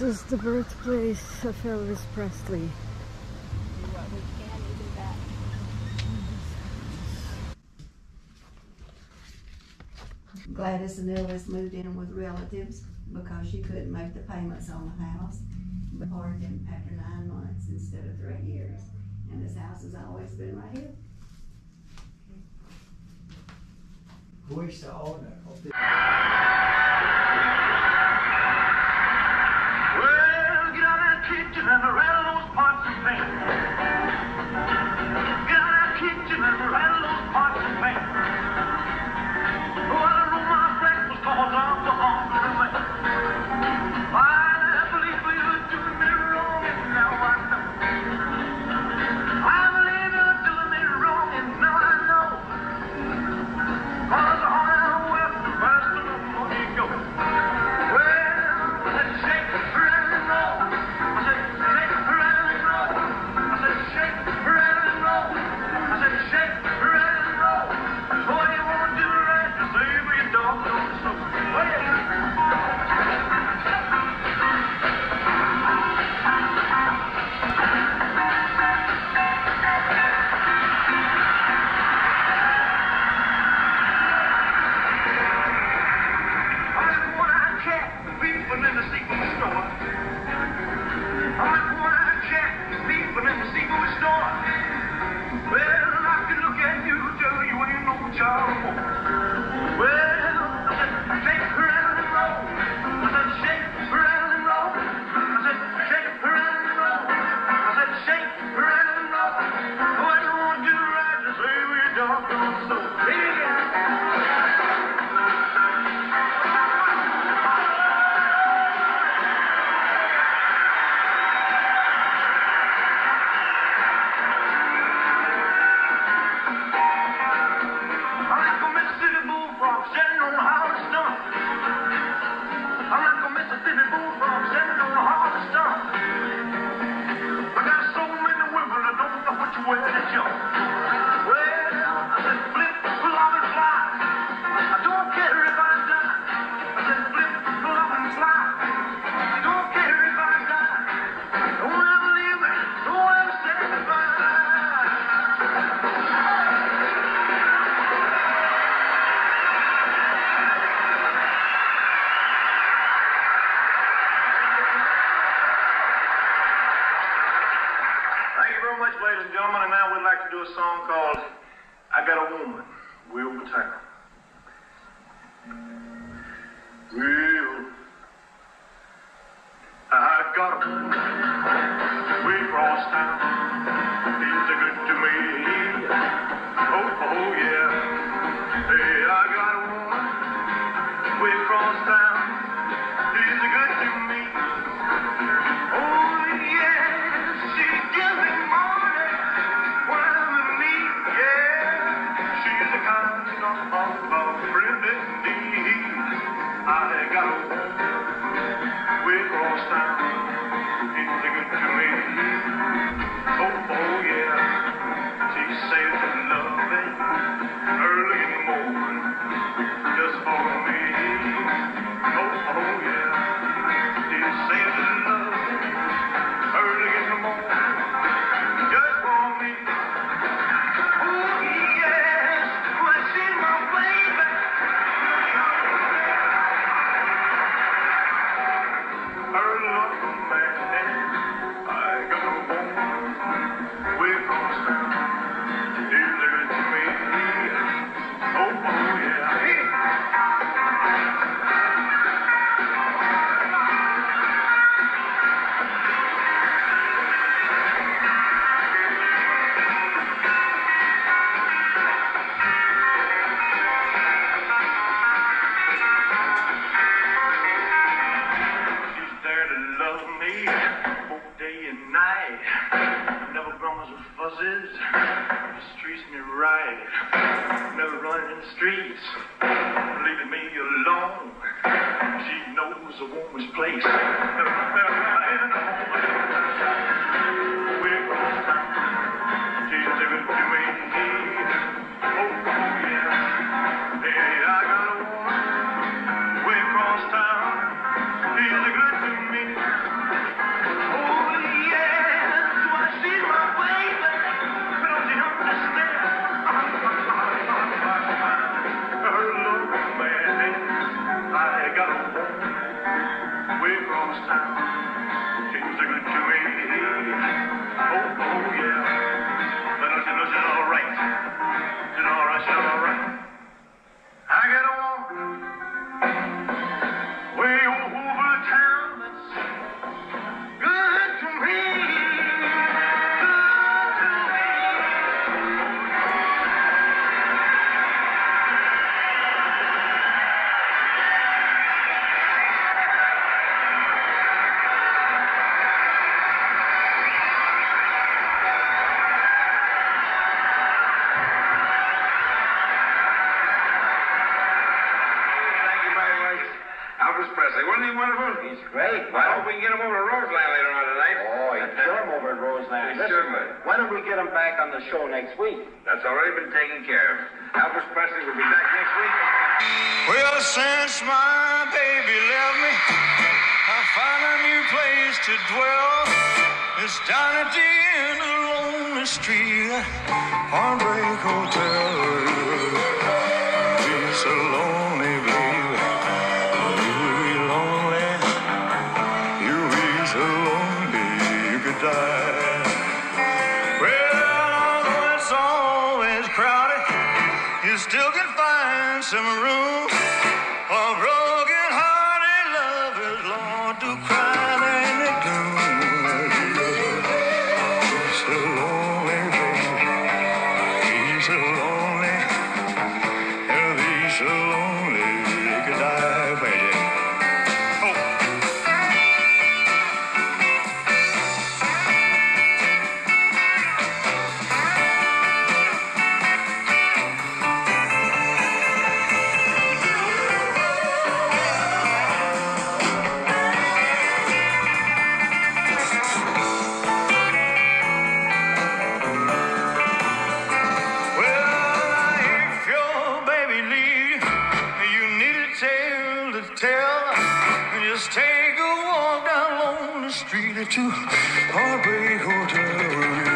This is the birthplace of Elvis Presley. Gladys and Elvis moved in with relatives because she couldn't make the payments on the house. But hired after nine months instead of three years. And this house has always been right here. Who is the owner of. This is Bullfrog. a song called I Got a Woman, Will Return. Will, I got a woman We cross town. Things are good to me. Oh, oh yeah. Hey, I got a woman We cross town. Chicago. We crossed stand. The warmest place. Things are good to me. Oh, wasn't he wonderful? He's great. I hope we can get him over to Roseland later on tonight. Oh, he'd kill him over at Roseland. He Listen, sure would. Why don't we get him back on the show next week? That's already been taken care of. Elvis Presley will be back next week. Well, since my baby left me, I found a new place to dwell. It's down at the end of the lonely street, Heartbreak Hotel. Still can find some room for broken-hearted lovers, Lord, to cry Street to Heartbreak Hotel. You'll